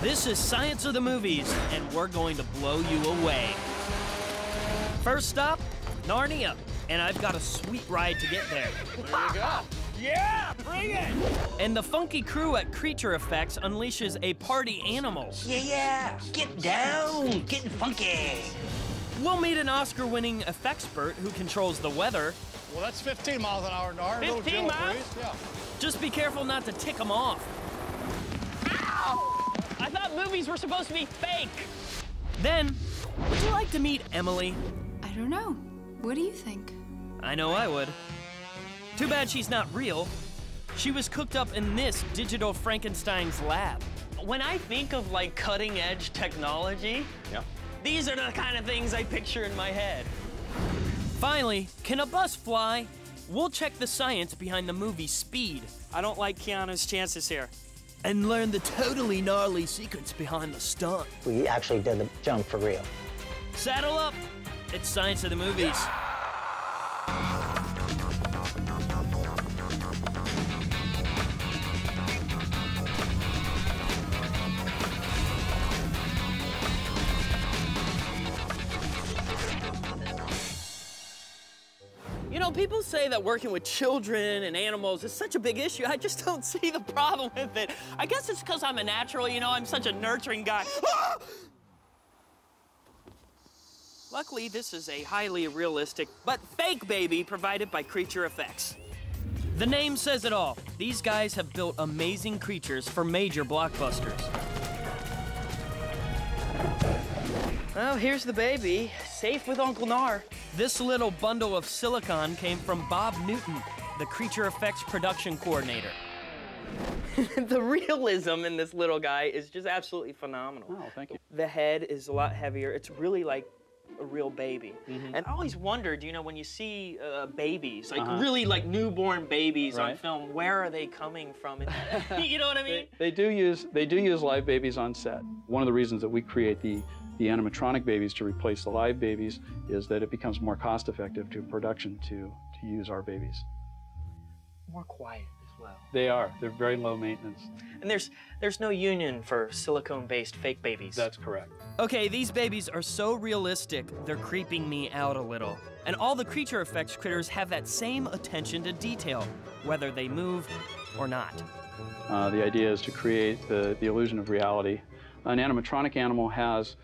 This is Science of the Movies, and we're going to blow you away. First stop, Narnia, and I've got a sweet ride to get there. There you go. Yeah, bring it! And the funky crew at Creature Effects unleashes a party animal. Yeah, yeah. Get down. Getting funky. We'll meet an Oscar-winning effectspert who controls the weather. Well, that's 15 miles an hour, Nar. 15 gentle miles? Yeah. Just be careful not to tick them off. I thought movies were supposed to be fake. Then, would you like to meet Emily? I don't know. What do you think? I know I would. Too bad she's not real. She was cooked up in this digital Frankenstein's lab. When I think of like cutting edge technology, Yeah. these are the kind of things I picture in my head. Finally, can a bus fly? We'll check the science behind the movie Speed I don't like Keanu's chances here. And learn the totally gnarly secrets behind the stunt. We actually did the jump for real. Saddle up! It's Science of the Movies. You know, people say that working with children and animals is such a big issue. I just don't see the problem with it. I guess it's because I'm a natural, you know, I'm such a nurturing guy. Luckily, this is a highly realistic but fake baby provided by Creature Effects. The name says it all. These guys have built amazing creatures for major blockbusters. Well, here's the baby, safe with Uncle Nar. This little bundle of silicon came from Bob Newton, the Creature Effects production coordinator. the realism in this little guy is just absolutely phenomenal. Oh, thank you. The head is a lot heavier. It's really like a real baby. And I always wondered, you know, when you see uh, babies, like Uh-huh. really like newborn babies on film, where are they coming from? you know what I mean? They do use they do use live babies on set. One of the reasons that we create the the animatronic babies to replace the live babies is that it becomes more cost effective to production to to use our babies. More quiet as well. They are. They're very low maintenance. And there's there's no union for silicone-based fake babies. That's correct. Okay, these babies are so realistic, they're creeping me out a little. And all the creature effects critters have that same attention to detail, whether they move or not. Uh, the idea is to create the, the illusion of reality. An animatronic animal has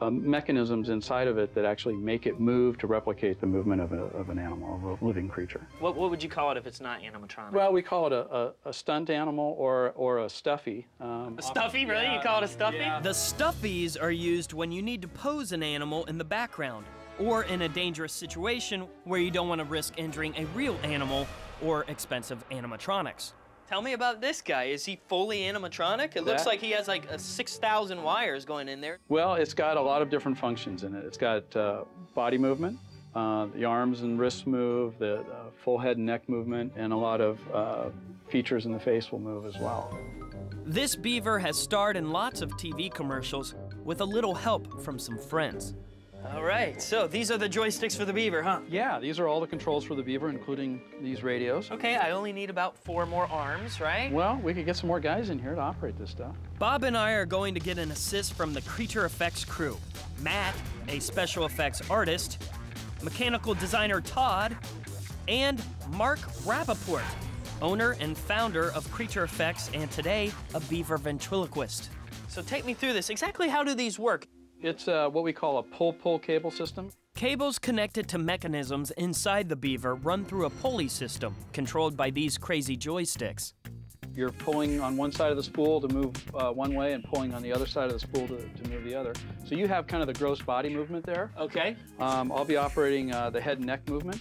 uh, mechanisms inside of it that actually make it move to replicate the movement of, a, of an animal, of a living creature. What, what would you call it if it's not animatronic? Well, we call it a, a, a stunt animal or, or a stuffy. Um, a stuffy, really? You call it a stuffy? The stuffies are used when you need to pose an animal in the background, or in a dangerous situation where you don't want to risk injuring a real animal or expensive animatronics. Tell me about this guy. Is he fully animatronic? It looks like he has like a 6,000 wires going in there. Well, it's got a lot of different functions in it. It's got uh, body movement, uh, the arms and wrists move, the uh, full head and neck movement, and a lot of uh, features in the face will move as well. This beaver has starred in lots of TV commercials with a little help from some friends. All right, so these are the joysticks for the beaver, huh? Yeah, these are all the controls for the Beaver, including these radios. Okay, I only need about four more arms, right? Well, we could get some more guys in here to operate this stuff. Bob and I are going to get an assist from the Creature Effects crew. Matt, a special effects artist, mechanical designer Todd, and Mark Rappaport, owner and founder of Creature Effects and today a beaver ventriloquist. So take me through this. Exactly how do these work? It's uh, what we call a pull-pull cable system. Cables connected to mechanisms inside the beaver run through a pulley system controlled by these crazy joysticks. You're pulling on one side of the spool to move uh, one way and pulling on the other side of the spool to, to move the other. So you have kind of the gross body movement there. Okay. Um, I'll be operating uh, the head and neck movement.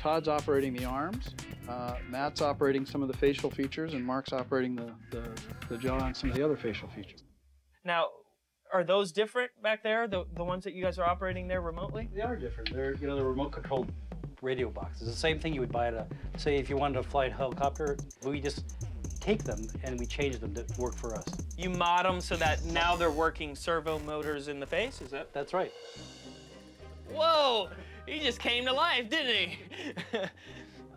Todd's operating the arms. Uh, Matt's operating some of the facial features, and Mark's operating the, the, the jaw and some of the other facial features. Now, are those different back there, the, the ones that you guys are operating there remotely? They are different. They're you know the remote controlled radio boxes. The same thing you would buy at a say if you wanted to fly a helicopter. We just take them and we change them to work for us. You mod them so that now they're working servo motors in the face, is that? That's right. Whoa! He just came to life, didn't he?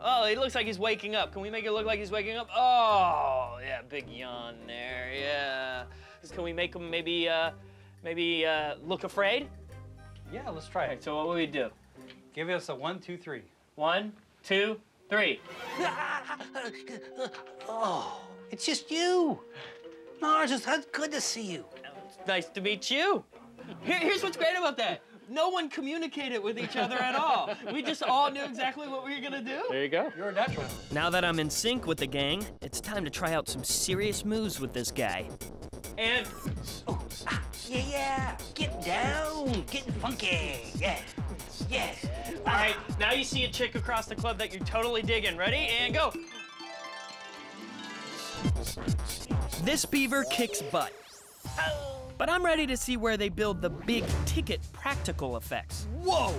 oh, he looks like he's waking up. Can we make it look like he's waking up? Oh, yeah, big yawn there, yeah. Can we make him maybe, uh, maybe uh, look afraid? Yeah, let's try it. So what will we do? Give us a one, two, three. One, two, three. Oh, it's just you. No, it's just good to see you. Nice to meet you. Here, here's what's great about that. No one communicated with each other at all. We just all knew exactly what we were gonna do. There you go. You're a natural. Now that I'm in sync with the gang, it's time to try out some serious moves with this guy. And Oh, ah, yeah, yeah. Get down. Getting funky. Yeah. Yeah. all right, now you see a chick across the club that you're totally digging. Ready? And go. This beaver kicks butt. But I'm ready to see where they build the big ticket practical effects. Whoa!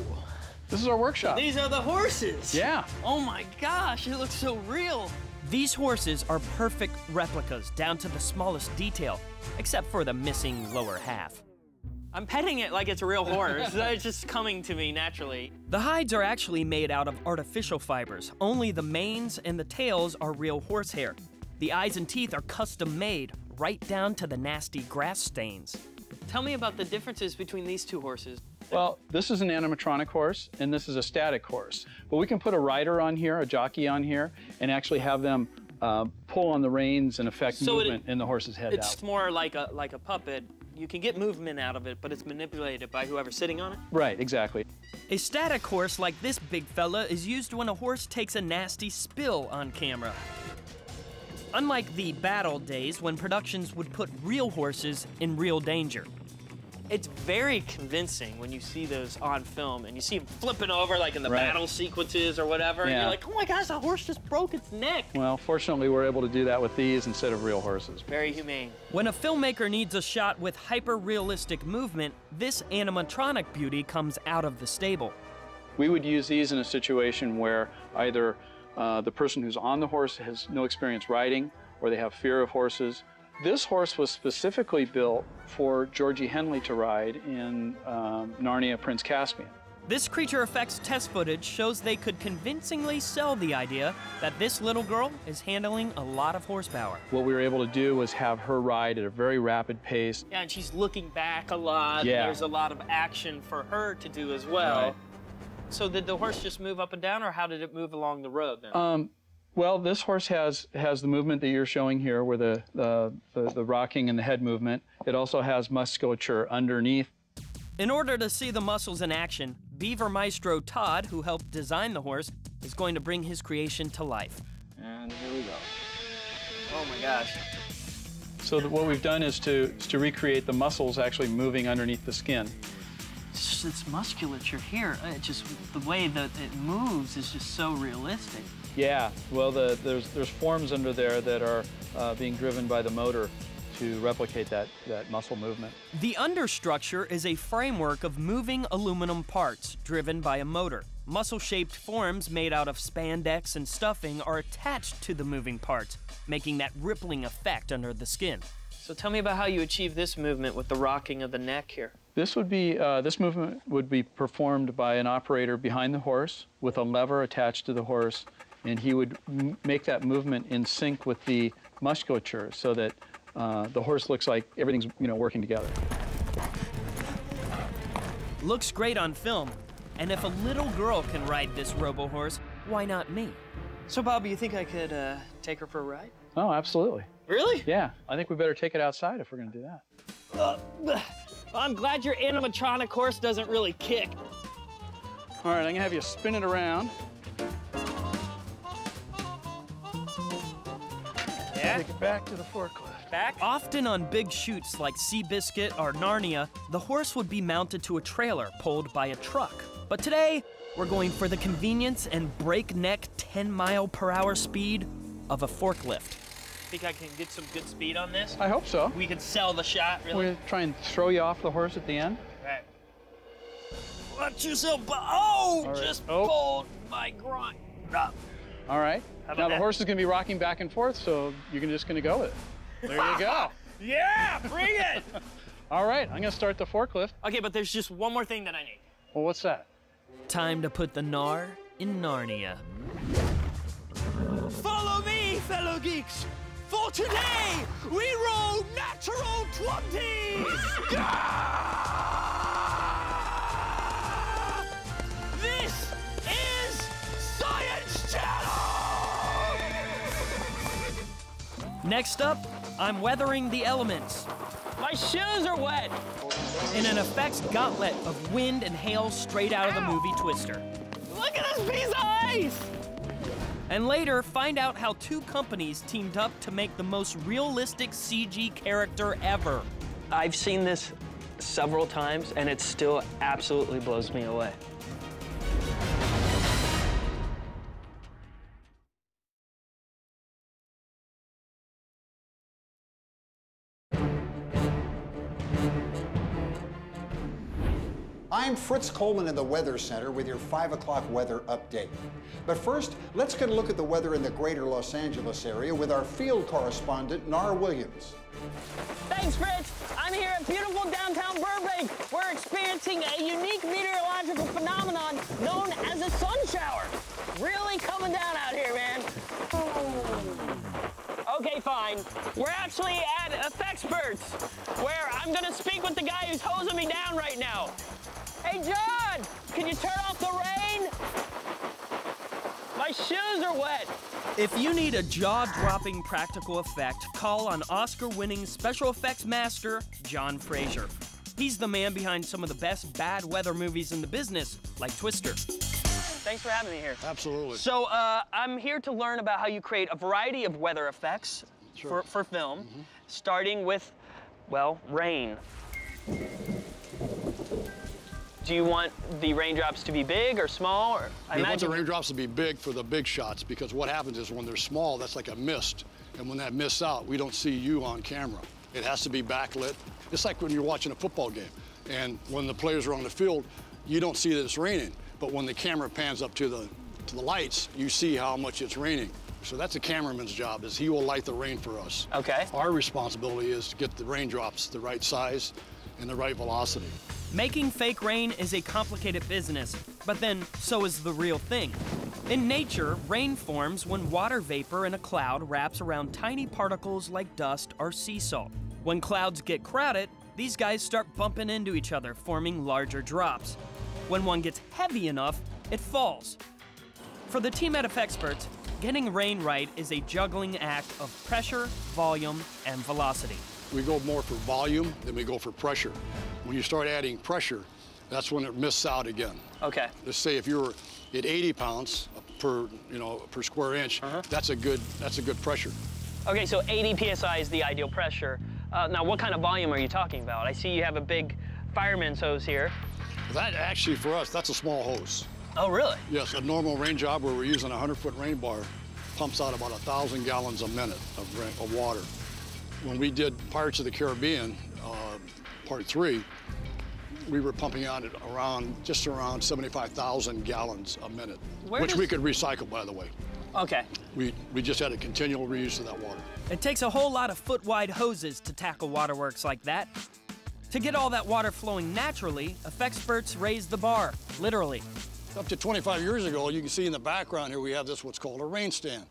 This is our workshop. These are the horses. Yeah. Oh my gosh, it looks so real. These horses are perfect replicas down to the smallest detail, except for the missing lower half. I'm petting it like it's a real horse. it's just coming to me naturally. The hides are actually made out of artificial fibers. Only the manes and the tails are real horsehair. The eyes and teeth are custom made, right down to the nasty grass stains. Tell me about the differences between these two horses. Well, this is an animatronic horse, and this is a static horse. But we can put a rider on here, a jockey on here, and actually have them uh, pull on the reins and affect So it- movement in the horse's head It's out. more like a like a puppet. You can get movement out of it, but it's manipulated by whoever's sitting on it. Right, exactly. A static horse like this big fella is used when a horse takes a nasty spill on camera. Unlike the battle days when productions would put real horses in real danger. It's very convincing when you see those on film and you see them flipping over like in the Right. battle sequences or whatever. And Yeah. you're like, oh my gosh, the horse just broke its neck. Well, fortunately, we're able to do that with these instead of real horses. Very humane. When a filmmaker needs a shot with hyper realistic movement, this animatronic beauty comes out of the stable. We would use these in a situation where either uh, the person who's on the horse has no experience riding or they have fear of horses. This horse was specifically built for Georgie Henley to ride in um, Narnia Prince Caspian. This creature effects test footage shows they could convincingly sell the idea that this little girl is handling a lot of horsepower. What we were able to do was have her ride at a very rapid pace. Yeah, and she's looking back a lot. Yeah. There's a lot of action for her to do as well. Right. So did the horse just move up and down, or how did it move along the road then? Um, well, this horse has has the movement that you're showing here, where the, the the the rocking and the head movement. It also has musculature underneath. In order to see the muscles in action, Beaver Maestro Todd, who helped design the horse, is going to bring his creation to life. And here we go. oh my gosh. So that what we've done is to is to recreate the muscles actually moving underneath the skin. It's, it's musculature here. Uh, it just the way that it moves is just so realistic. Yeah. Well, the, there's there's forms under there that are uh, being driven by the motor to replicate that that muscle movement. The understructure is a framework of moving aluminum parts driven by a motor. Muscle shaped forms made out of spandex and stuffing are attached to the moving parts, making that rippling effect under the skin. So tell me about how you achieve this movement with the rocking of the neck here. This would be uh, this movement would be performed by an operator behind the horse with a lever attached to the horse, and he would m- make that movement in sync with the musculature, so that uh, the horse looks like everything's you know working together. Looks great on film, and if a little girl can ride this robo horse, why not me? So Bob, you think I could uh, take her for a ride? Oh, absolutely. Really? Yeah, I think we better take it outside if we're going to do that. I'm glad your animatronic horse doesn't really kick. All right, I'm gonna have you spin it around. Yeah. Take it back to the forklift. Back. Often on big shoots like Seabiscuit or Narnia, the horse would be mounted to a trailer pulled by a truck. But today, we're going for the convenience and breakneck 10 mile per hour speed of a forklift. Think I can get some good speed on this? I hope so. We could sell the shot, We're gonna try and throw you off the horse at the end. Right. Watch yourself, but oh, All right. just Oh. pulled my groin up. All right. About Now the that? horse is gonna be rocking back and forth, so you're just gonna go with it. There you go. Yeah, bring it. All right, I'm gonna start the forklift. okay, but there's just one more thing that I need. Well, what's that? Time to put the Nar in Narnia. Follow me, fellow geeks. For today, we roll natural 20 Next up, I'm weathering the elements My shoes are wet. in an effects gauntlet of wind and hail straight out of the movie Twister. Look at this piece of ice! And later, find out how two companies teamed up to make the most realistic CG character ever. I've seen this several times, and it still absolutely blows me away. Fritz Coleman in the Weather Center with your 5 o'clock weather update. But first, let's get a look at the weather in the greater Los Angeles area with our field correspondent, Nar Williams. Thanks, Fritz. I'm here at beautiful downtown Burbank. We're experiencing a unique meteorological phenomenon known as a sun shower. Really coming down out here, man. Okay, fine. We're actually at Effectsperts, where I'm gonna speak with the guy who's hosing me down right now. Hey, John, can you turn off the rain? My shoes are wet. If you need a jaw dropping practical effect, call on Oscar winning special effects master, John Frazier. He's the man behind some of the best bad weather movies in the business, like Twister. Thanks for having me here. Absolutely. So uh, I'm here to learn about how you create a variety of weather effects for, for film, starting with, well, rain. Do you want the raindrops to be big or small? Or I we want the raindrops to be big for the big shots because what happens is when they're small, that's like a mist. And when that mists out, we don't see you on camera. It has to be backlit. It's like when you're watching a football game and when the players are on the field, you don't see that it's raining. But when the camera pans up to the, to the lights, you see how much it's raining. So that's a cameraman's job, is he will light the rain for us. Okay. Our responsibility is to get the raindrops the right size and the right velocity. Making fake rain is a complicated business, but then so is the real thing. In nature, rain forms when water vapor in a cloud wraps around tiny particles like dust or sea salt. When clouds get crowded, these guys start bumping into each other, forming larger drops. When one gets heavy enough, it falls. For the team at experts, getting rain right is a juggling act of pressure, volume, and velocity. We go more for volume than we go for pressure. When you start adding pressure, that's when it misses out again. Okay. Let's say if you're at 80 pounds per, you know, per square inch, that's a good, that's a good pressure. Okay, so 80 psi is the ideal pressure. Uh, now, what kind of volume are you talking about? I see you have a big fireman's hose here. That actually, for us, that's a small hose. Oh, really? Yes, a normal rain job where we're using a 100-foot rain bar pumps out about 1,000 gallons a minute of, rain, of water. When we did Pirates of the Caribbean, uh, part three, we were pumping out at around, just around 75,000 gallons a minute, Where which we could recycle, by the way. Okay. We, we just had a continual reuse of that water. It takes a whole lot of foot wide hoses to tackle waterworks like that. To get all that water flowing naturally, Effectsperts raised the bar, literally. Up to 25 years ago, you can see in the background here, we have this what's called a rain stand.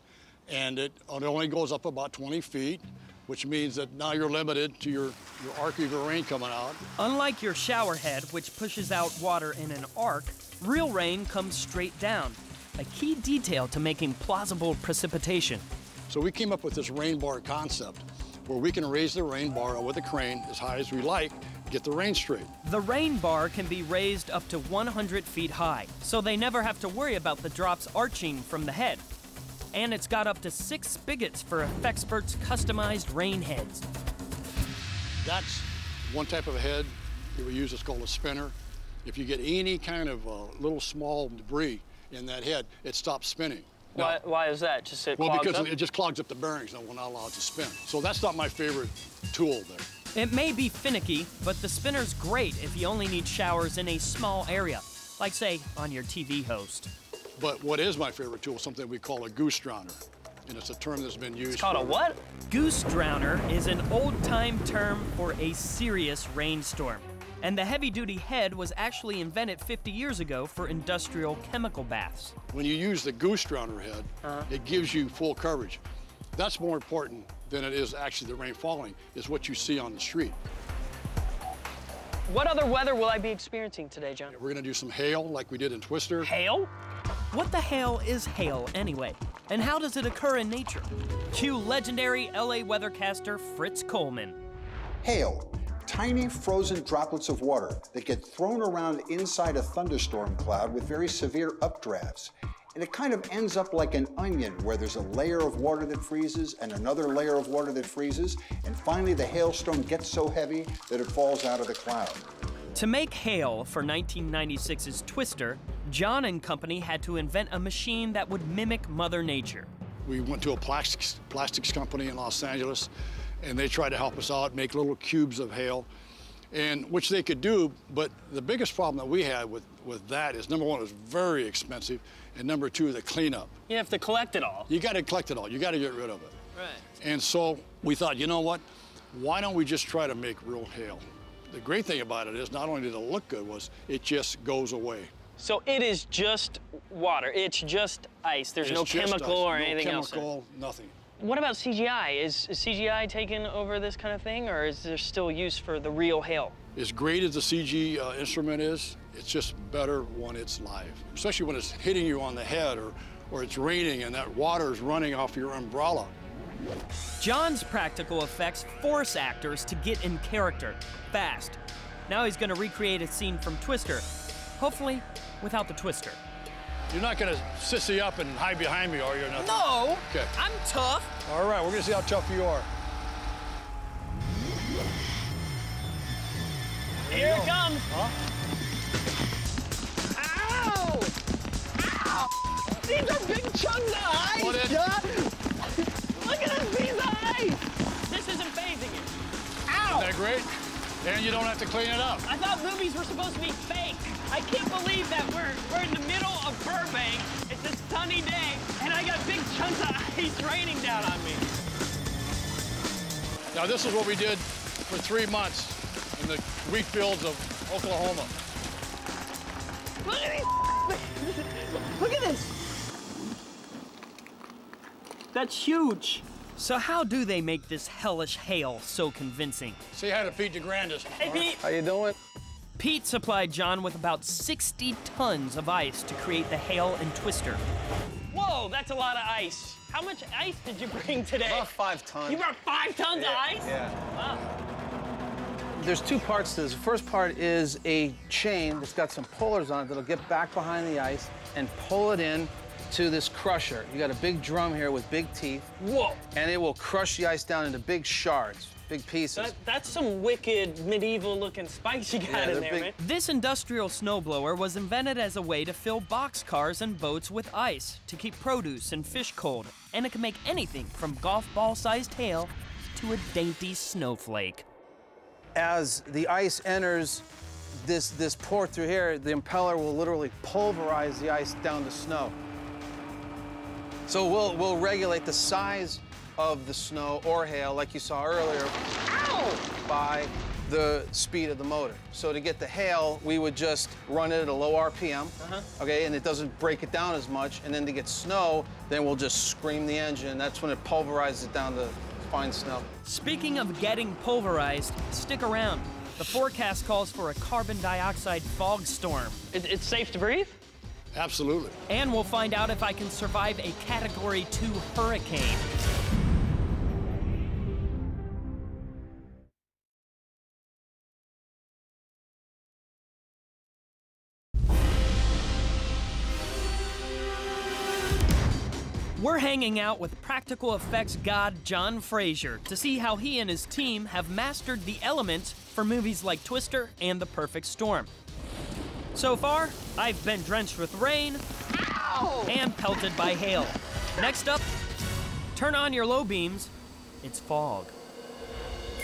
And it, it only goes up about 20 feet, which means that now you're limited to your, your arc of your rain coming out. Unlike your shower head, which pushes out water in an arc, real rain comes straight down, a key detail to making plausible precipitation. So we came up with this rain bar concept where we can raise the rain bar with a crane as high as we like, get the rain straight. The rain bar can be raised up to 100 feet high, so they never have to worry about the drops arching from the head. And it's got up to six spigots for Effectsperts' customized rain heads. That's one type of head that we use. It's called a spinner. If you get any kind of uh, little small debris in that head, it stops spinning. Now- Why, why is that? Just it well, because up? it just clogs up the bearings and will not allow it to spin. So that's not my favorite tool there. It may be finicky, but the spinner's great if you only need showers in a small area, like, say, on your TV host. But what is my favorite tool? Something we call a goose drowner. And it's a term that's been used. It's called a what? Goose drowner is an old time term for a serious rainstorm. And the heavy duty head was actually invented 50 years ago for industrial chemical baths. When you use the goose drowner head, uh-huh. it gives you full coverage. That's more important than it is actually the rain falling, is what you see on the street. What other weather will I be experiencing today, John? We're gonna do some hail like we did in Twister. Hail? What the hell is hail anyway? And how does it occur in nature? Cue legendary LA weathercaster Fritz Coleman. Hail, tiny frozen droplets of water that get thrown around inside a thunderstorm cloud with very severe updrafts. And it kind of ends up like an onion where there's a layer of water that freezes and another layer of water that freezes, and finally the hailstone gets so heavy that it falls out of the cloud. To make hail for 1996's Twister, John and company had to invent a machine that would mimic Mother Nature. We went to a plastics, plastics company in Los Angeles, and they tried to help us out, make little cubes of hail, and which they could do. But the biggest problem that we had with, with that is number one, it's very expensive, and number two, the cleanup. You have to collect it all. You got to collect it all. You got to get rid of it. Right. And so we thought, you know what? Why don't we just try to make real hail? The great thing about it is not only did it look good, was it just goes away. So it is just water. It's just ice. There's It's no chemical us. or no anything else. in it. chemical, nothing. What about CGI? Is, is CGI taking over this kind of thing, or is there still use for the real hail? As great as the CG uh, instrument is, it's just better when it's live, especially when it's hitting you on the head or, or it's raining and that water is running off your umbrella. John's practical effects force actors to get in character fast. Now he's going to recreate a scene from Twister, hopefully without the twister. You're not gonna sissy up and hide behind me, are you? Nothing? No, Okay. I'm tough. All right, we're gonna see how tough you are. Here it comes. Huh? These are big chunks of ice, What is- John! Look at this piece of ice! This isn't fazing you. Ow! Isn't that great? And you don't have to clean it up. I thought movies were supposed to be fake. I can't believe that we're, we're in the middle of Burbank. It's a sunny day, and I got big chunks of ice raining down on me. Now this is what we did for three months in the wheat fields of Oklahoma. Look at these. Look at this. That's huge. So how do they make this hellish hail so convincing? Say hi to Pete DeGrandis. Hey, Pete. How you doing? Pete supplied John with about 60 tons of ice to create the hail and twister. Whoa, that's a lot of ice. How much ice did you bring today? About five tons. You brought five tons yeah, of ice? Yeah. Wow. There's two parts to this. The first part is a chain that's got some pullers on it that'll get back behind the ice and pull it in to this crusher. You got a big drum here with big teeth, Whoa. and it will crush the ice down into big shards, big pieces. That, that's some wicked medieval looking spikes you got Yeah, in there, big. man. This industrial snowblower was invented as a way to fill boxcars and boats with ice to keep produce and fish cold, and it can make anything from golf ball sized hail to a dainty snowflake. As the ice enters this, this port through here, the impeller will literally pulverize the ice down to snow. So we'll, we'll regulate the size of the snow or hail, like you saw earlier, by the speed of the motor. So to get the hail, we would just run it at a low RPM, uh-huh. okay, and it doesn't break it down as much. And then to get snow, then we'll just scream the engine. That's when it pulverizes it down to fine snow. Speaking of getting pulverized, stick around. The forecast calls for a carbon dioxide fog storm. It, it's safe to breathe? Absolutely. And we'll find out if I can survive a Category 2 hurricane. We're hanging out with practical effects god John Frazier to see how he and his team have mastered the elements for movies like Twister and The Perfect Storm. So far, I've been drenched with rain and pelted by hail. Next up, turn on your low beams. It's fog.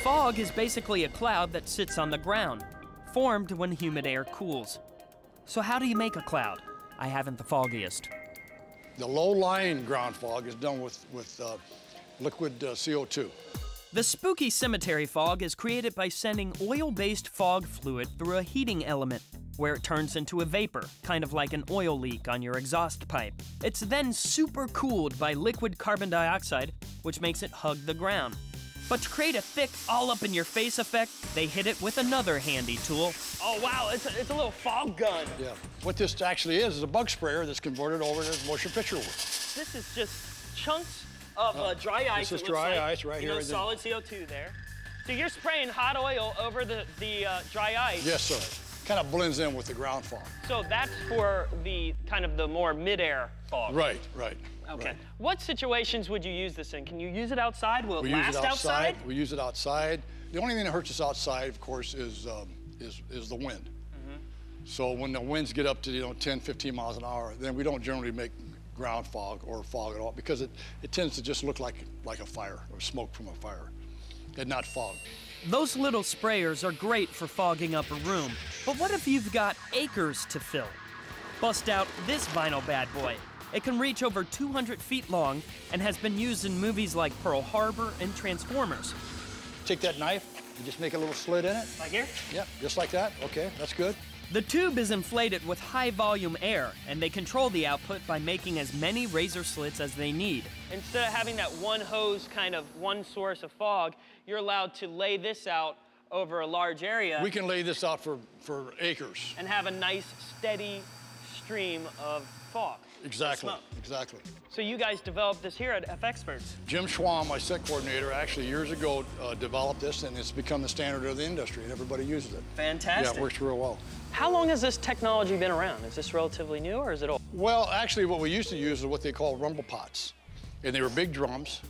Fog is basically a cloud that sits on the ground, formed when humid air cools. So, how do you make a cloud? I haven't the foggiest. The low-lying ground fog is done with, with uh, liquid uh, CO2. The spooky cemetery fog is created by sending oil based fog fluid through a heating element, where it turns into a vapor, kind of like an oil leak on your exhaust pipe. It's then super cooled by liquid carbon dioxide, which makes it hug the ground. But to create a thick, all up in your face effect, they hit it with another handy tool. Oh, wow, it's a, it's a little fog gun. Yeah. What this actually is is a bug sprayer that's converted over to motion picture wood. This is just chunks of uh, dry ice. this is dry like. ice right you here, Know, and then- solid CO2 there. So you're spraying hot oil over the, the uh, dry ice. Yes, sir. Kind of blends in with the ground fog. So that's for the kind of the more mid-air fog. Right, right. Okay. right. What situations would you use this in? Can you use it outside? Will it We last use it outside. We use it outside. The only thing that hurts us outside, of course, is um, is is the wind. Mm-hmm. So when the winds get up to you know 10, 15 miles an hour, then we don't generally make ground fog or fog at all because it, it tends to just look like like a fire or smoke from a fire, and not fog. Those little sprayers are great for fogging up a room, but what if you've got acres to fill? Bust out this vinyl bad boy. It can reach over 200 feet long and has been used in movies like Pearl Harbor and Transformers. Take that knife, you just make a little slit in it. Like here? Yep, just like that. Okay, that's good. The tube is inflated with high volume air, and they control the output by making as many razor slits as they need. Instead of having that one hose kind of one source of fog, you're allowed to lay this out over a large area We can lay this out for for acres. and have a nice steady stream of fog. Exactly, exactly. So you guys developed this here at FXperts. Jim Schwam, my set coordinator, actually years ago uh, developed this, and it's become the standard of the industry, and everybody uses it. Fantastic. Yeah, it works real well. How long has this technology been around? Is this relatively new or is it old? Well, actually, what we used to use is what they call rumble pots, and they were big drums,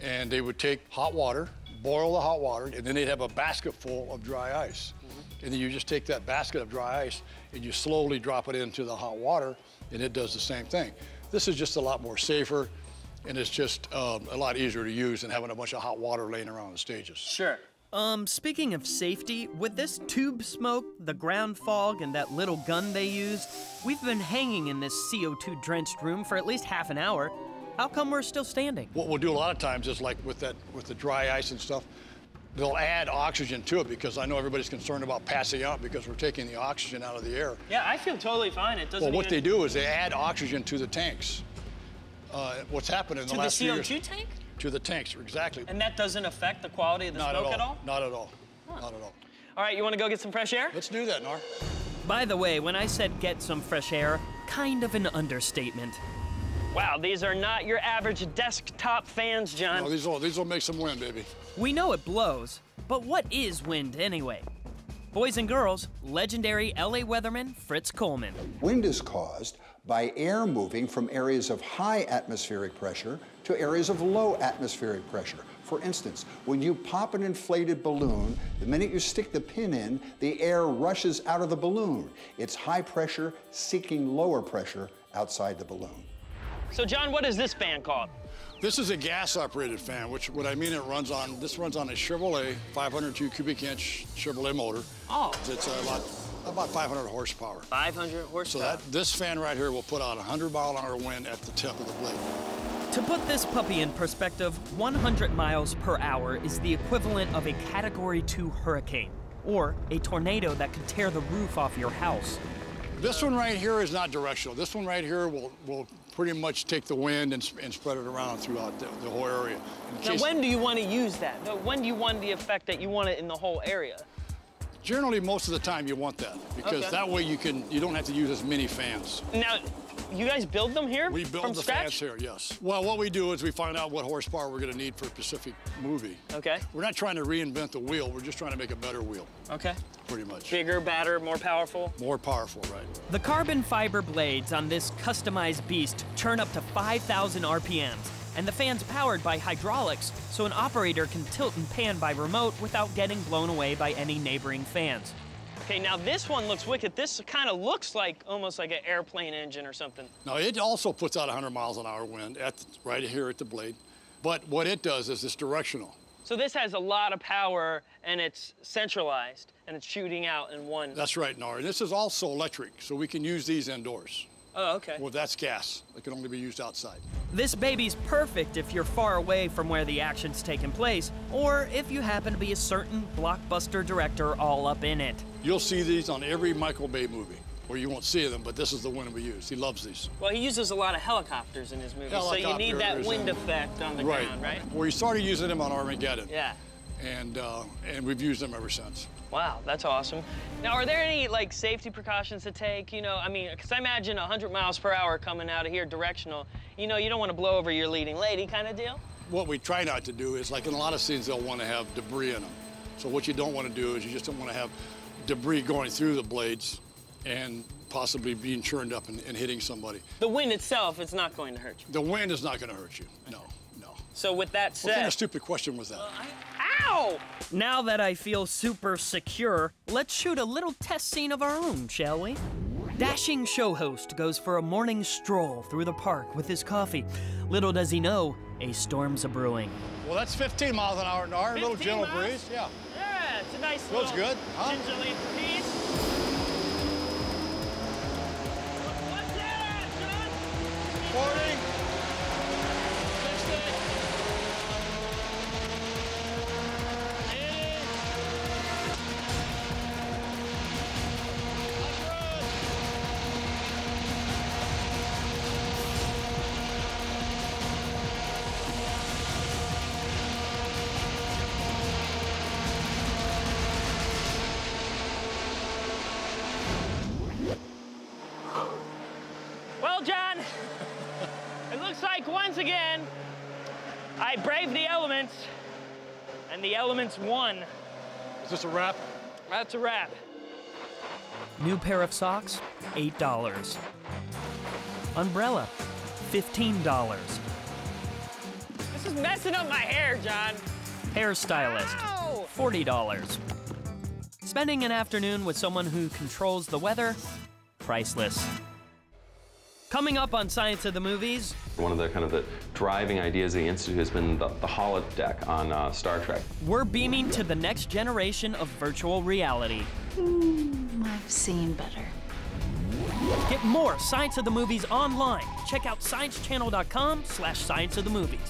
and they would take hot water, boil the hot water, and then they'd have a basket full of dry ice. And then you just take that basket of dry ice and you slowly drop it into the hot water, and it does the same thing. This is just a lot more safer, and it's just um, a lot easier to use than having a bunch of hot water laying around the stages. Sure. Um, speaking of safety, with this tube smoke, the ground fog, and that little gun they used, we've been hanging in this CO2 drenched room for at least half an hour. How come we're still standing? What we'll do a lot of times is like with that with the dry ice and stuff, they'll add oxygen to it because I know everybody's concerned about passing out because we're taking the oxygen out of the air. Yeah, I feel totally fine. It doesn't Well, what even... they do is they add oxygen to the tanks. Uh, what's happened in the To the last few CO2 years? tank? To the tanks, exactly. And that doesn't affect the quality of the Not smoke at all. Not at all. Not at all. All right, you want to go get some fresh air? Let's do that, Nar. By the way, when I said get some fresh air, kind of an understatement. Wow, these are not your average desktop fans, John. No, these will these will make some wind, baby. We know it blows, but what is wind anyway? Boys and girls, legendary LA weatherman Fritz Coleman. Wind is caused by air moving from areas of high atmospheric pressure to areas of low atmospheric pressure. For instance, when you pop an inflated balloon, the minute you stick the pin in, the air rushes out of the balloon. It's high pressure seeking lower pressure outside the balloon. So, John, what is this fan called? This is a gas-operated fan, which what I mean it runs on. This runs on a Chevrolet 502 cubic inch Chevrolet motor. Oh. It's about about 500 horsepower. 500 horsepower. So that this fan right here will put out 100 mile an hour wind at the tip of the blade. To put this puppy in perspective, 100 miles per hour is the equivalent of a Category 2 hurricane, or a tornado that could tear the roof off your house. This one right here is not directional. This one right here will will pretty much take the wind and, and spread it around throughout the, the whole area. In Now, case- when do you want to use that? When do you want the effect that you want it in the whole area? Generally, most of the time you want that because Okay. that way you can you don't have to use as many fans. Now, you guys build them here We build from the scratch? fans here, yes. Well, what we do is we find out what horsepower we're going to need for a specific movie. Okay. We're not trying to reinvent the wheel. We're just trying to make a better wheel, Okay. pretty much. Bigger, badder, more powerful. More powerful, right? The carbon fiber blades on this customized beast turn up to 5,000 RPMs, and the fan's powered by hydraulics, so an operator can tilt and pan by remote without getting blown away by any neighboring fans. Okay, now this one looks wicked. This kind of looks like almost like an airplane engine or something. Now, it also puts out 100 miles an hour wind at right here at the blade. But what it does is it's directional. So this has a lot of power and it's centralized and it's shooting out in one. That's right, Nora. And this is also electric, so we can use these indoors. Oh, okay. Well, that's gas. It can only be used outside. This baby's perfect if you're far away from where the action's taking place, or if you happen to be a certain blockbuster director all up in it. You'll see these on every Michael Bay movie, where you won't see them, but this is the one we use. He loves these. Well, he uses a lot of helicopters in his movies, so you need that wind effect on the right. ground, right? Well, we started using them on Armageddon. Yeah. And, uh, and we've used them ever since. Wow, that's awesome. Now, are there any like safety precautions to take? You know, I mean, because I imagine 100 miles per hour coming out of here directional. You know, you don't want to blow over your leading lady, kind of deal. What we try not to do is, like in a lot of scenes, they'll want to have debris in them. So what you don't want to do is you just don't want to have debris going through the blades and possibly being churned up and, and hitting somebody. The wind itself is not going to hurt you. The wind is not going to hurt you. No, no. So with that said, What kind of stupid question was that? Ow! Now that I feel super secure, let's shoot a little test scene of our own, shall we? Dashing show host goes for a morning stroll through the park with his coffee. Little does he know, a storm's a brewing. Well, that's 15 miles an hour, Nar. A little gentle miles? breeze. Yeah. Yeah, it's a nice Feels little good, huh? gingerly breeze. What's that, John? 40. And the elements won. Is this a wrap? That's a wrap. New pair of socks, $8. Umbrella, $15. This is messing up my hair, John. Hairstylist, Ow! $40. Spending an afternoon with someone who controls the weather, priceless. Coming up on Science of the Movies, One of the kind of the driving ideas of the Institute has been the, the holodeck on uh, Star Trek. we're beaming to the next generation of virtual reality. I've seen better. Get more Science of the Movies online. Check out sciencechannel.com slash science of the movies.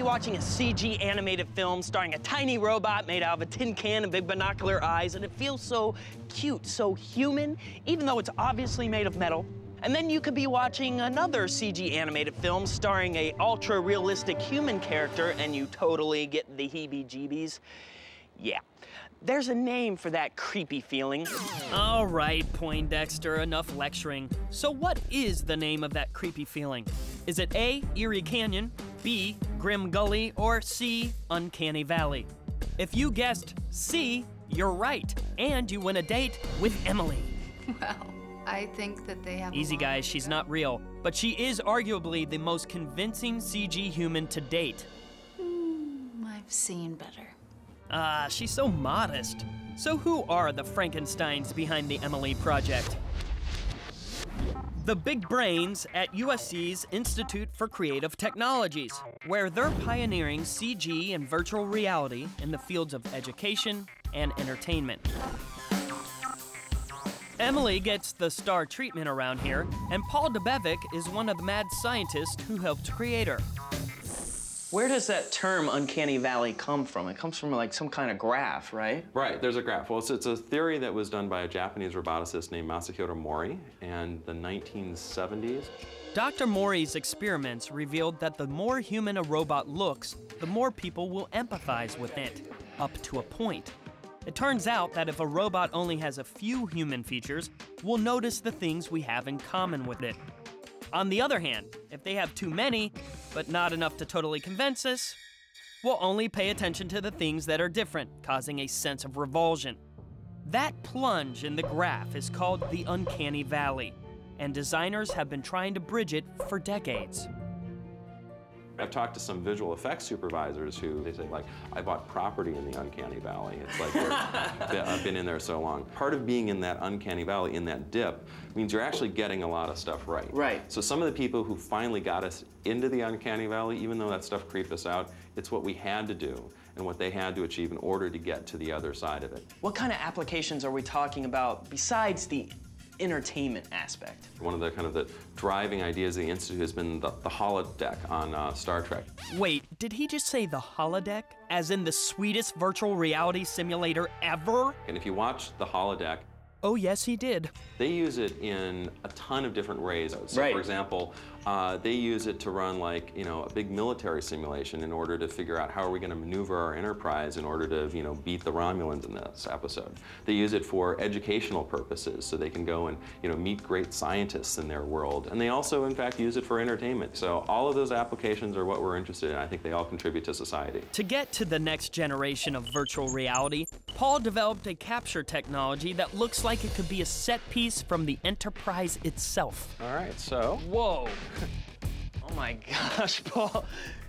Be watching a CG animated film starring a tiny robot made out of a tin can and big binocular eyes, and it feels so cute, so human, even though it's obviously made of metal? And then you could be watching another CG animated film starring a ultra realistic human character, and you totally get the heebie-jeebies. Yeah. There's a name for that creepy feeling. All right, Poindexter, enough lecturing. So, what is the name of that creepy feeling? Is it A, Eerie Canyon, B, Grim Gully, or C, Uncanny Valley? If you guessed C, you're right, and you win a date with Emily. Well, I think that they have. Easy, lot guys, she's go. not real, but she is arguably the most convincing CG human to date. Hmm, I've seen better. Ah, she's so modest. So, who are the Frankensteins behind the Emily Project? The big brains at USC's Institute for Creative Technologies, where they're pioneering CG and virtual reality in the fields of education and entertainment. Emily gets the star treatment around here, and Paul Debevec is one of the mad scientists who helped create her. Where does that term uncanny valley come from? It comes from like some kind of graph, right? Right, there's a graph. Well, it's, it's a theory that was done by a Japanese roboticist named Masahiro Mori in the 1970s. Dr. Mori's experiments revealed that the more human a robot looks, the more people will empathize with it, up to a point. It turns out that if a robot only has a few human features, we'll notice the things we have in common with it. On the other hand, if they have too many, but not enough to totally convince us, we'll only pay attention to the things that are different, causing a sense of revulsion. That plunge in the graph is called the uncanny valley, and designers have been trying to bridge it for decades. I've talked to some visual effects supervisors who they say like, I bought property in the uncanny valley. It's like I've been in there so long. Part of being in that uncanny valley, in that dip, means you're actually getting a lot of stuff right. Right. So some of the people who finally got us into the uncanny valley, even though that stuff creeped us out, it's what we had to do and what they had to achieve in order to get to the other side of it. What kind of applications are we talking about besides the entertainment aspect. One of the kind of the driving ideas of the Institute has been the, the holodeck on uh, Star Trek. Wait, did he just say the holodeck? As in the sweetest virtual reality simulator ever? And if you watch the holodeck, Oh, yes, he did. They use it in a ton of different ways. So, Right. for example, uh, they use it to run like you know a big military simulation in order to figure out how are we going to maneuver our Enterprise in order to you know beat the Romulans in this episode. They use it for educational purposes, so they can go and you know meet great scientists in their world. And they also, in fact, use it for entertainment. So all of those applications are what we're interested in. I think they all contribute to society. To get to the next generation of virtual reality, Paul developed a capture technology that looks like it could be a set piece from the Enterprise itself. All right, so Whoa. Oh my gosh, Paul.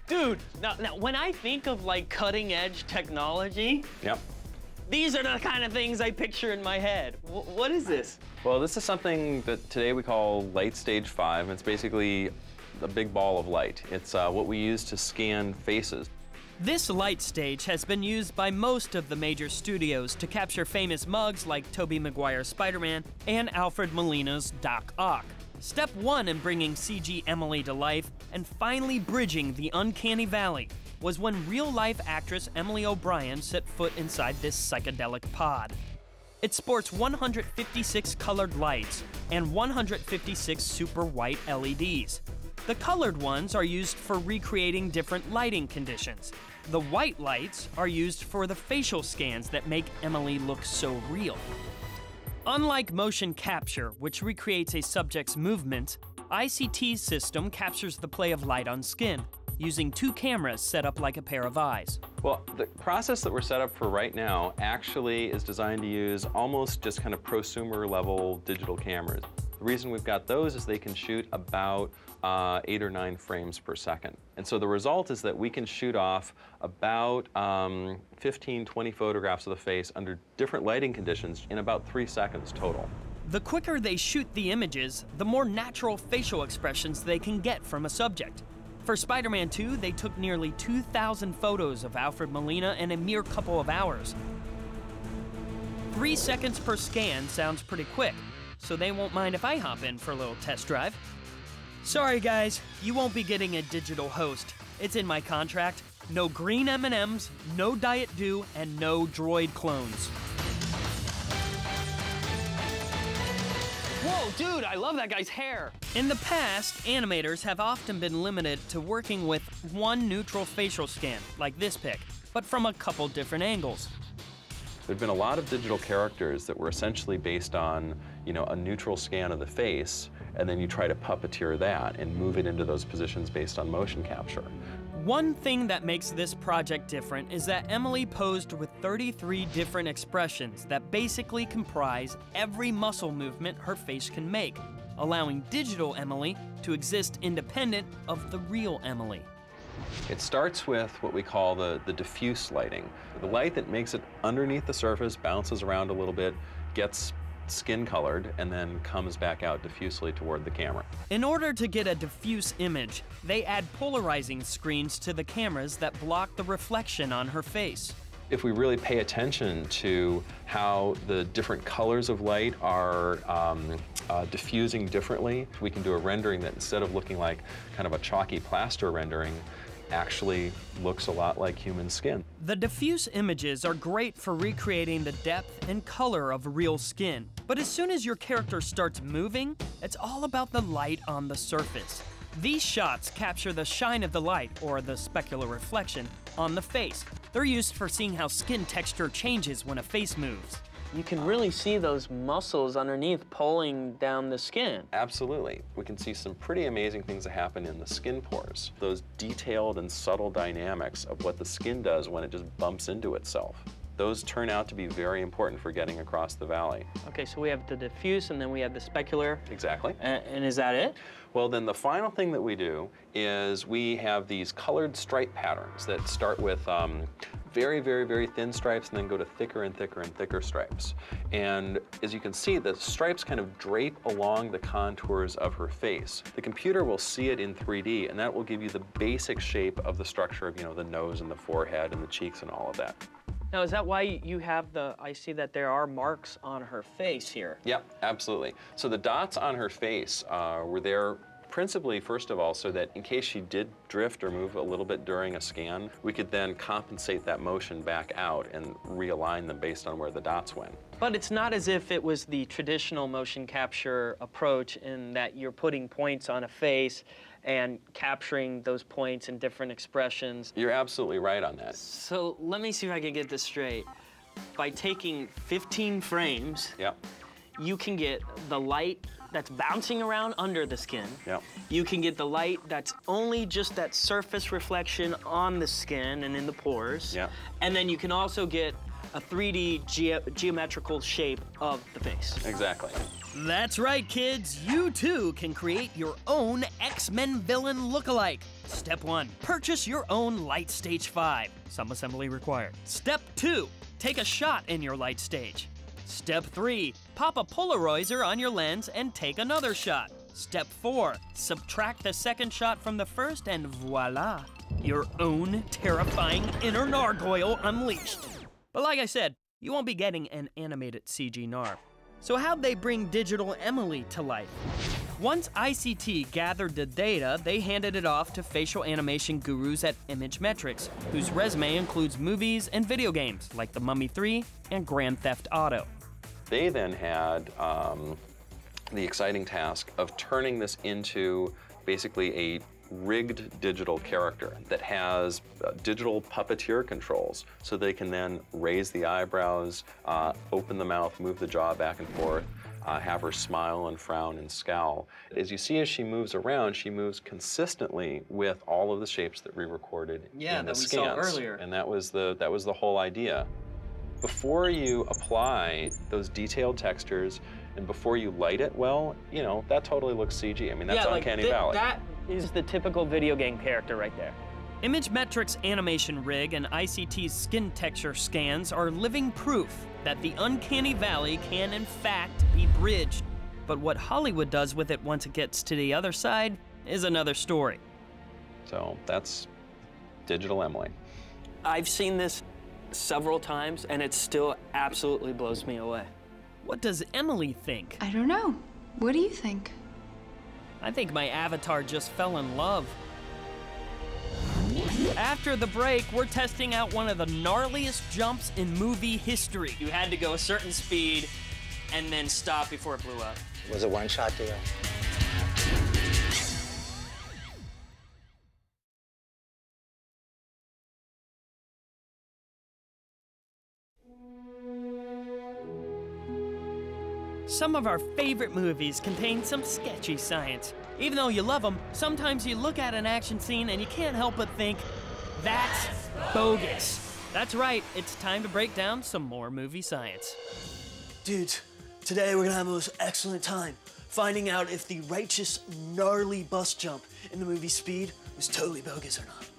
Dude, now, now when I think of like cutting edge technology, yep. these are the kind of things I picture in my head. Wh- what is this? Well, this is something that today we call Light Stage 5. It's basically a big ball of light. It's uh, what we use to scan faces. This light stage has been used by most of the major studios to capture famous mugs like Tobey Maguire's Spider-Man and Alfred Molina's Doc Ock. Step one in bringing CG Emily to life and finally bridging the uncanny valley was when real-life actress Emily O'Brien set foot inside this psychedelic pod. It sports 156 colored lights and 156 super white LEDs. The colored ones are used for recreating different lighting conditions. The white lights are used for the facial scans that make Emily look so real. Unlike motion capture, which recreates a subject's movement, ICT's system captures the play of light on skin, using two cameras set up like a pair of eyes. Well, the process that we're set up for right now actually is designed to use almost just kind of prosumer level digital cameras. The reason we've got those is they can shoot about uh, eight or nine frames per second. And so the result is that we can shoot off about um, 15, 20 photographs of the face under different lighting conditions in about three seconds total. The quicker they shoot the images, the more natural facial expressions they can get from a subject. For Spider Man 2, they took nearly 2,000 photos of Alfred Molina in a mere couple of hours. Three seconds per scan sounds pretty quick, so they won't mind if I hop in for a little test drive. Sorry guys, you won't be getting a digital host. It's in my contract. No green M&Ms, no Diet Dew, and no droid clones. Whoa, dude, I love that guy's hair. In the past, animators have often been limited to working with one neutral facial scan, like this pic, but from a couple different angles. There've been a lot of digital characters that were essentially based on, you know, a neutral scan of the face, and then you try to puppeteer that and move it into those positions based on motion capture. One thing that makes this project different is that Emily posed with 33 different expressions that basically comprise every muscle movement her face can make, allowing digital Emily to exist independent of the real Emily. It starts with what we call the, the diffuse lighting. The light that makes it underneath the surface, bounces around a little bit, gets skin colored, and then comes back out diffusely toward the camera. In order to get a diffuse image, they add polarizing screens to the cameras that block the reflection on her face. If we really pay attention to how the different colors of light are um, uh, diffusing differently, we can do a rendering that instead of looking like kind of a chalky plaster rendering, actually looks a lot like human skin. The diffuse images are great for recreating the depth and color of real skin, but as soon as your character starts moving, it's all about the light on the surface. These shots capture the shine of the light, or the specular reflection, on the face. They're used for seeing how skin texture changes when a face moves. You can really see those muscles underneath pulling down the skin. Absolutely. We can see some pretty amazing things that happen in the skin pores. Those detailed and subtle dynamics of what the skin does when it just bumps into itself. Those turn out to be very important for getting across the valley. Okay, so we have the diffuse and then we have the specular. Exactly. And, and is that it? Well, then the final thing that we do is we have these colored stripe patterns that start with um, very, very, very thin stripes and then go to thicker and thicker and thicker stripes. And as you can see, the stripes kind of drape along the contours of her face. The computer will see it in 3D, and that will give you the basic shape of the structure of, you know, the nose and the forehead and the cheeks and all of that. Now, is that why you have the, I see that there are marks on her face here. Yep, absolutely. So the dots on her face uh, were there principally, first of all, so that in case she did drift or move a little bit during a scan, we could then compensate that motion back out and realign them based on where the dots went. But it's not as if it was the traditional motion capture approach in that you're putting points on a face and capturing those points in different expressions. You're absolutely right on that. So let me see if I can get this straight. By taking 15 frames, Yep. You can get the light that's bouncing around under the skin. Yep. You can get the light that's only just that surface reflection on the skin and in the pores. Yep. And then you can also get a 3D ge- geometrical shape of the face. Exactly. That's right, kids. You too can create your own X-Men villain lookalike. Step one, purchase your own Light Stage 5. Some assembly required. Step two, take a shot in your light stage. Step three, pop a polarizer on your lens and take another shot. Step four, subtract the second shot from the first and voila, your own terrifying inner nargoyle unleashed. But like I said, you won't be getting an animated CG Nar. So how'd they bring digital Emily to life? Once ICT gathered the data, they handed it off to facial animation gurus at Image Metrics, whose resume includes movies and video games like The Mummy 3 and Grand Theft Auto. They then had um, the exciting task of turning this into basically a rigged digital character that has uh, digital puppeteer controls so they can then raise the eyebrows, uh, open the mouth, move the jaw back and forth, uh, have her smile and frown and scowl. As you see as she moves around, she moves consistently with all of the shapes that we recorded Yeah, in the that we saw scans. earlier. And that was the that was the whole idea. Before you apply those detailed textures and before you light it well, you know, that totally looks CG. I mean, that's yeah, like Uncanny thi- Valley. That is the typical video game character right there. Image Metrics animation rig and ICT's skin texture scans are living proof that the Uncanny Valley can in fact be bridged. But what Hollywood does with it once it gets to the other side is another story. So that's Digital Emily. I've seen this several times and it still absolutely blows me away. What does Emily think? I don't know. What do you think? I think my avatar just fell in love. After the break, we're testing out one of the gnarliest jumps in movie history. You had to go a certain speed and then stop before it blew up. It Was a one-shot deal. Some of our favorite movies contain some sketchy science. Even though you love them, sometimes you look at an action scene and you can't help but think, that's bogus. That's right, it's time to break down some more movie science. Dudes, today we're gonna have the most excellent time finding out if the righteous, gnarly bus jump in the movie Speed was totally bogus or not.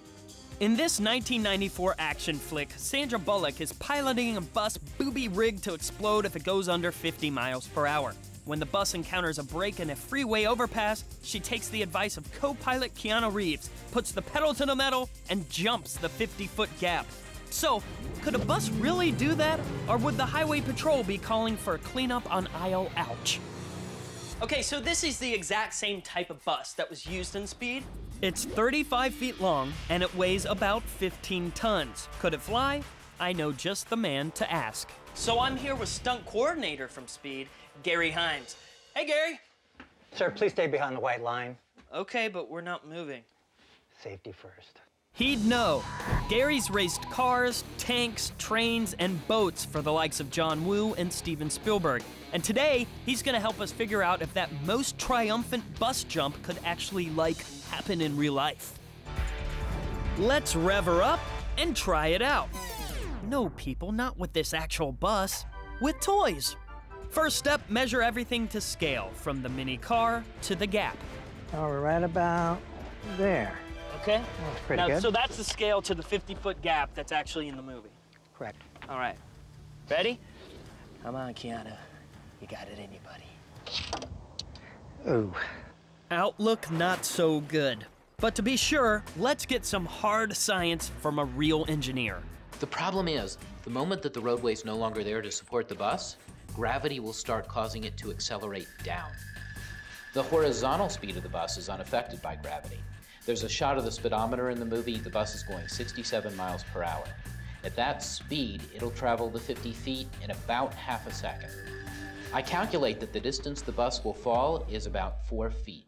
In this 1994 action flick, Sandra Bullock is piloting a bus booby rigged to explode if it goes under 50 miles per hour. When the bus encounters a break in a freeway overpass, she takes the advice of co pilot Keanu Reeves, puts the pedal to the metal, and jumps the 50 foot gap. So, could a bus really do that? Or would the highway patrol be calling for a cleanup on aisle ouch? Okay, so this is the exact same type of bus that was used in Speed. It's 35 feet long and it weighs about 15 tons. Could it fly? I know just the man to ask. So I'm here with stunt coordinator from Speed, Gary Hymes. Hey, Gary. Sir, please stay behind the white line. Okay, but we're not moving. Safety first. He'd know. Gary's raced cars, tanks, trains, and boats for the likes of John Woo and Steven Spielberg. And today, he's gonna help us figure out if that most triumphant bus jump could actually, like, happen in real life. Let's rev her up and try it out. No, people, not with this actual bus, with toys. First step, measure everything to scale, from the mini car to the gap. Oh, we're right about there. Okay? That's pretty now, good. So that's the scale to the 50 foot gap that's actually in the movie. Correct. All right. Ready? Come on, Keanu. You got it in you, buddy. Ooh. Outlook not so good. But to be sure, let's get some hard science from a real engineer. The problem is, The moment that the roadway is no longer there to support the bus, gravity will start causing it to accelerate down. The horizontal speed of the bus is unaffected by gravity. There's a shot of the speedometer in the movie. The bus is going 67 miles per hour. At that speed, it'll travel the 50 feet in about half a second. I calculate that the distance the bus will fall is about four feet.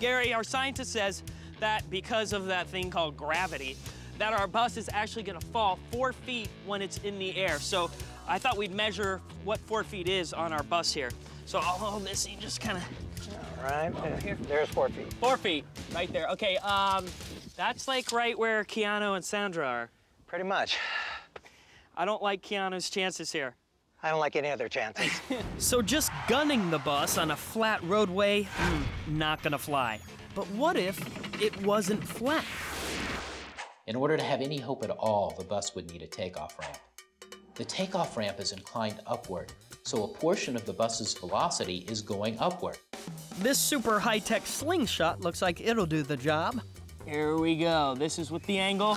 Gary, our scientist says that because of that thing called gravity, that our bus is actually gonna fall four feet when it's in the air. So I thought we'd measure what four feet is on our bus here. So I'll hold this and just kind of. All right, there- there's four feet. Four feet, right there. Okay, um, that's like right where Keanu and Sandra are. Pretty much. I don't like Keanu's chances here. I don't like any other chances. So just gunning the bus on a flat roadway, hmm, not gonna fly. But what if it wasn't flat? In order to have any hope at all, the bus would need a takeoff ramp. The takeoff ramp is inclined upward, so a portion of the bus's velocity is going upward. This super high-tech slingshot looks like it'll do the job. Here we go. This is with the angle.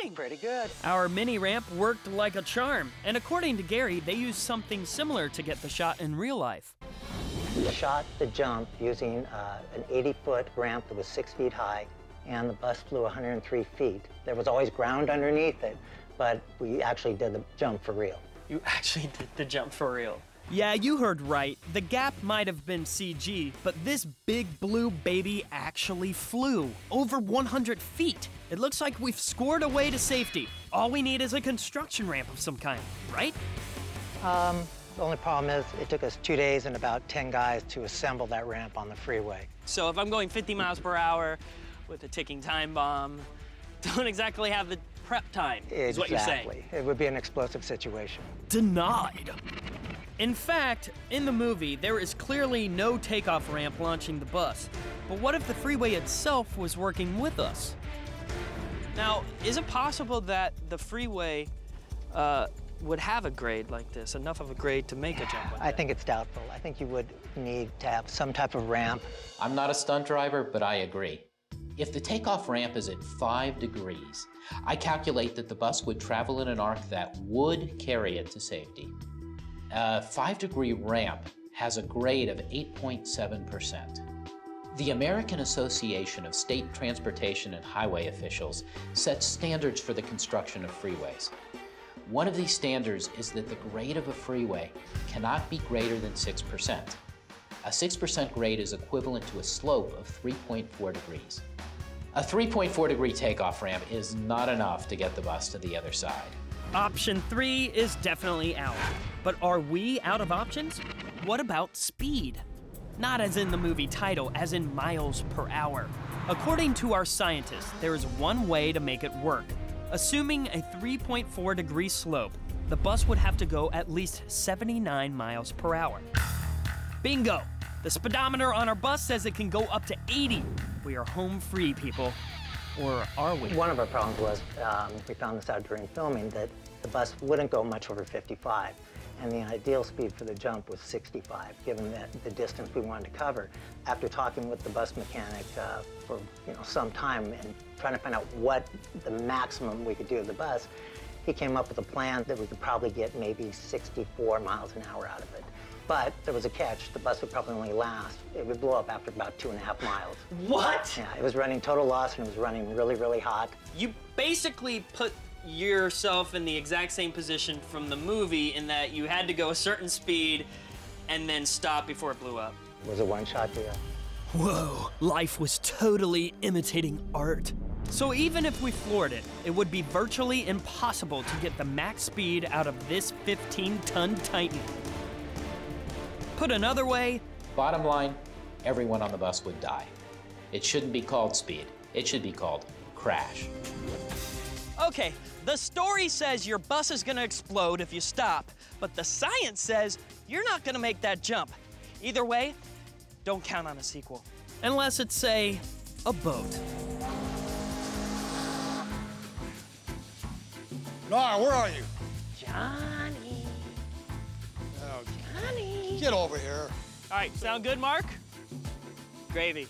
Hey, look at that landing. Pretty good. Our mini ramp worked like a charm, and according to Gary, they used something similar to get the shot in real life. We shot the jump using uh, an 80-foot ramp that was six feet high, and the bus flew 103 feet. There was always ground underneath it, but we actually did the jump for real. You actually did the jump for real. Yeah, you heard right. The gap might have been CG, but this big blue baby actually flew over 100 feet. It looks like we've scored a way to safety. All we need is a construction ramp of some kind, right? Um, the only problem is it took us two days and about 10 guys to assemble that ramp on the freeway. So if I'm going 50 miles per hour with a ticking time bomb, don't exactly have the prep time, is what you're saying. Exactly. It would be an explosive situation. Denied. In fact, in the movie, there is clearly no takeoff ramp launching the bus. But what if the freeway itself was working with us? Now, is it possible that the freeway uh, would have a grade like this, enough of a grade to make a jump like I think it's doubtful. I think you would need to have some type of ramp. I'm not a stunt driver, but I agree. If the takeoff ramp is at 5 degrees, I calculate that the bus would travel in an arc that would carry it to safety. A 5 degree ramp has a grade of 8.7%. The American Association of State Transportation and Highway Officials sets standards for the construction of freeways. One of these standards is that the grade of a freeway cannot be greater than 6%. A 6% grade is equivalent to a slope of 3.4 degrees. A 3.4 degree takeoff ramp is not enough to get the bus to the other side. Option three is definitely out. But are we out of options? What about speed? Not as in the movie title, as in miles per hour. According to our scientists, there is one way to make it work. Assuming a 3.4 degree slope, the bus would have to go at least 79 miles per hour. Bingo! The speedometer on our bus says it can go up to 80. We are home free, people. Or are we? One of our problems was, um, we found this out during filming, that the bus wouldn't go much over 55. And the ideal speed for the jump was 65, given that the distance we wanted to cover. After talking with the bus mechanic uh, for you know some time and trying to find out what the maximum we could do of the bus, he came up with a plan that we could probably get maybe 64 miles an hour out of it. But there was a catch. The bus would probably only last. It would blow up after about two and a half miles. What? Yeah, it was running total loss and it was running really, really hot. You basically put yourself in the exact same position from the movie in that you had to go a certain speed and then stop before it blew up. It was a one-shot deal. Whoa, life was totally imitating art. So even if we floored it, it would be virtually impossible to get the max speed out of this 15-ton Titan. Put another way, Bottom line, everyone on the bus would die. It shouldn't be called speed, it should be called crash. Okay, the story says your bus is gonna explode if you stop, but the science says you're not gonna make that jump. Either way, don't count on a sequel. Unless it's, say, a boat. Nar, where are you? Johnny. Oh, Johnny. get over here. All right, sound good, Mark? Gravy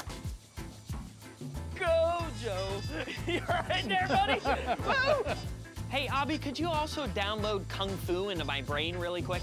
go, Joe. You're right there, buddy. Woo! Hey, Abby, could you also download Kung Fu into my brain really quick?